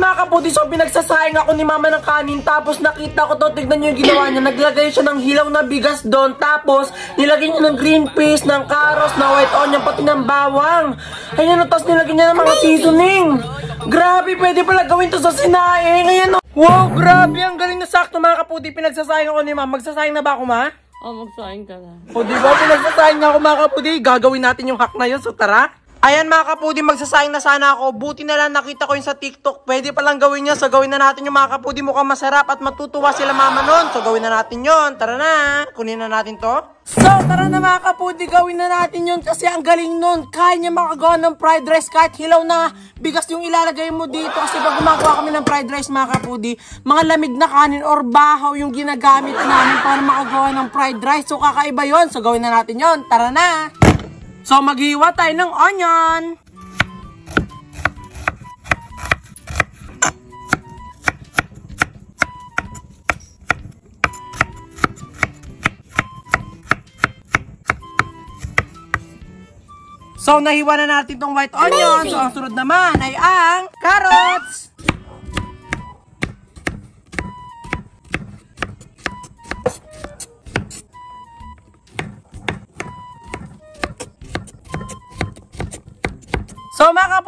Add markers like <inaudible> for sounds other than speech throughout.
mga kaputi, so pinagsasaing ako ni mama ng kanin tapos nakita ko to, tignan nyo yung ginawa niya. Naglagay siya ng hilaw na bigas doon tapos nilagay niya ng green peas, ng carrots, na white onion, pati ng bawang. Ayan, tapos nilagay niya ng mga seasoning. Grabe, pwede pala gawin to sa sinaing. Ayan, oh. Wow, grabe, ang galing na sakto mga kaputi. Pinagsasaing ako ni mama. Magsasayang na ba ako, ma? Oh, magsaing ka na. O di ba, pinagsasaing na ako mga kapudi. Gagawin natin yung hack na yun, so tara. Ayan mga kapudi, magsasaing na sana ako. Buti na lang nakita ko yun sa TikTok. Pwede palang gawin yun. So gawin na natin yung mga kapudi. Mukhang masarap at matutuwa sila mama nun. So gawin na natin yun. Tara na. Kunin na natin to. So tara na mga kapudi, gawin na natin yun. Kasi ang galing nun. Kaya niya makagawa ng fried rice kahit hilaw na bigas yung ilalagay mo dito. Kasi pag gumagawa kami ng fried rice mga kapudi, mga lamig na kanin or bahaw yung ginagamit namin para makagawa ng fried rice. So kakaiba yun. So gawin na natin yun. Tara na. So, maghiwa tayo ng onion. So, nahiwa na natin tong white onion. So, ang sunod naman ay ang carrots.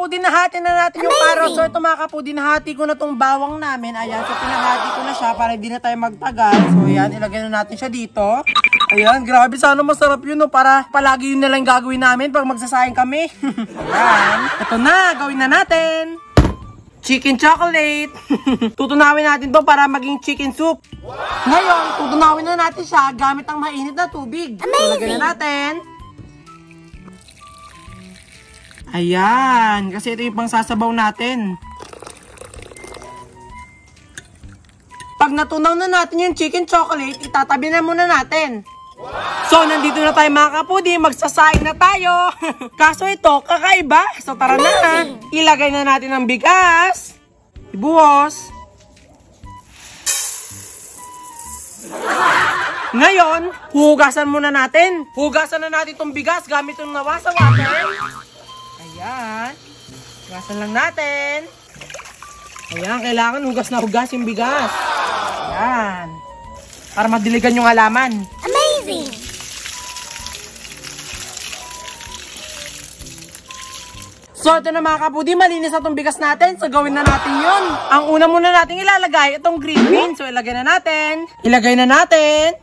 So mga kapudi, nahati na natin yung carrots. So ito mga kapudi, nahati ko na tong bawang namin. Ayan, so pinahati ko na siya para hindi na tayo magtagal. So ayan, ilagay na natin siya dito. Ayan, grabe, sana masarap yun no, para palagi yun na lang gagawin namin pag magsasayang kami. <laughs> ayan, ito na, gawin na natin. Chicken chocolate. <laughs> Tutunawin natin to para maging chicken soup. Ngayon, tutunawin na natin siya gamit ang mainit na tubig. So, lagyan na natin. Ayan, kasi ito yung pang sasabaw natin. Pag natunaw na natin yung chicken chocolate, itatabi na muna natin. So, nandito na tayo mga kapudi, magsasaing na tayo. <laughs> Kaso ito, kakaiba. So, tara na. Ilagay na natin ang bigas. Ibuhos. Ngayon, hugasan muna natin. Hugasan na natin itong bigas gamit yung nawasa water. Ayan. Hugasan lang natin. Ayan, kailangan hugas na hugas yung bigas. Ayan. Para madiligan yung halaman. Amazing! So, ito na mga kapudi, malinis na itong bigas natin. So, gawin na natin yun. Ang una muna natin ilalagay, itong green bean. So, ilagay na natin. Ilagay na natin.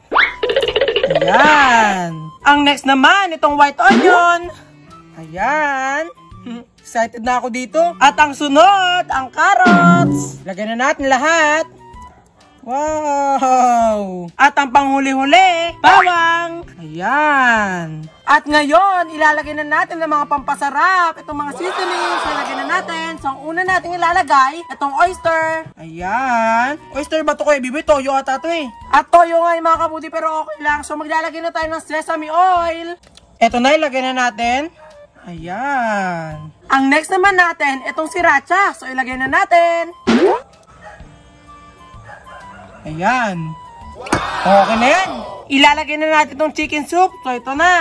Ayan. Ang next naman, itong white onion. Ayan. <laughs> Excited na ako dito. At ang sunod, ang carrots. Ilagay na natin lahat. Wow! At ang panghuli-huli, bawang! Ayan. At ngayon, ilalagay na natin ang mga pampasarap. Itong mga seasonings, ilalagay na natin. So, ang una natin ilalagay, itong oyster. Ayan. Oyster ba ito ko? Bibi, toyo ata ito eh. At toyo nga yung mga kabuti, pero okay lang. So, maglalagay na tayo ng sesame oil. Ito na, ilagay na natin. Ayan. Ang next naman natin, itong sriracha. So, ilagay na natin. Ayan. Okay na yan. Ilalagay na natin itong chicken soup. So, ito na.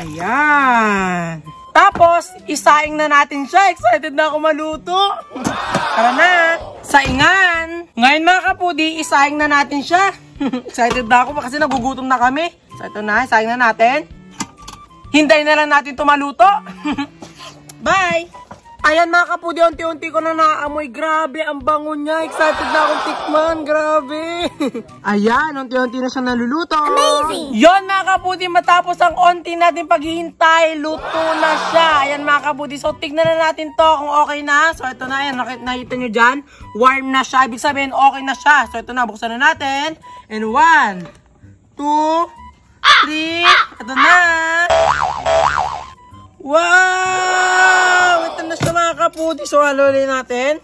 Ayan. Tapos, isaing na natin siya. Excited na ako maluto. Tara na. Saingan. Ngayon mga kapudi, isaing na natin siya. <laughs> Excited na ako kasi nagugutom na kami. So, ito na. Isaing na natin. Hintayin na lang natin tumaluto. <laughs> Bye! Ayan mga kapudi, unti-unti ko na naamoy. Grabe, ang bango niya. Excited na akong tikman. Grabe. <laughs> Ayan, unti-unti na siya naluluto. Amazing! Yon mga kapudi, matapos ang unti natin paghihintay, luto na siya. Ayan mga kapudi, so tignan na natin to kung okay na. So ito na, ayan, nakita, nakita nyo dyan. Warm na siya. Ibig sabihin, okay na siya. So ito na, buksan na natin. And one, two, three, ito na. Wow! Ito na siya mga kaputi. So, halulin natin.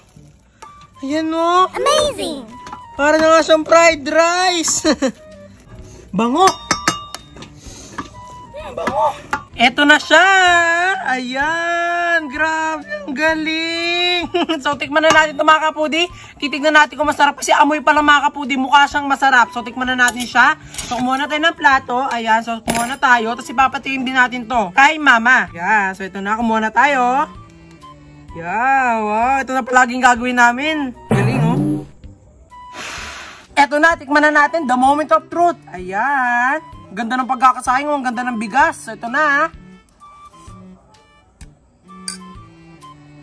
Ayan o. Amazing! Para na nga siyang fried rice. <laughs> Bango. Bango. Ito na siya. Ayan. Grabe. Ang galing. <laughs> so, tikman na natin ito mga kapudi. Titignan natin kung masarap. Kasi amoy pa lang mga kapudi. Mukha siyang masarap. So, tikman na natin siya. So, kumuha na tayo ng plato. Ayan. So, kumuha na tayo. Tapos, ipapatingin din natin to. Kay mama. Ayan. So, ito na. Kumuha na tayo. Yeah, wow. Ito na palaging gagawin namin. Galing, oh. Eto na, tikman na natin. The moment of truth. Ayan. Ganda ng pagkakasahing, oh. Ang ganda ng bigas. So, ito na, ah.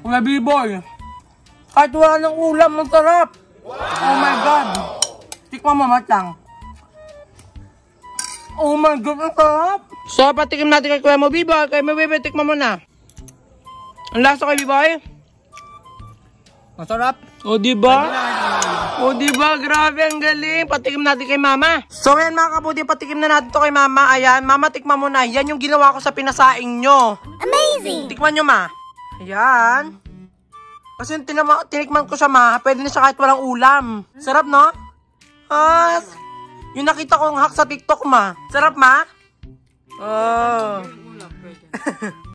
Kuya B-Boy. Kahit wala ng ulam, ang sarap. Oh my God. Tikman mo, matang. Oh my God, ang sarap. So, patikim natin kay Kuya mo, B-Boy. Kaya mo, B-Boy, tikman mo na. Ang lasa kay B-Boy? Masarap. O, di ba? O, di ba? Grabe, ang galing. Patikim natin kay Mama. So, ayan mga kaputi, patikim na natin to kay Mama. Ayan, Mama, tikman mo na. Yan yung ginawa ko sa pinasaing nyo. Amazing! Tikman nyo, Ma. Ayan. Kasi yung tinama, tinikman ko siya, Ma. Pwede na siya kahit walang ulam. Sarap, no? Ah, yung nakita kong hack sa TikTok, Ma. Sarap, Ma? Oh. <laughs>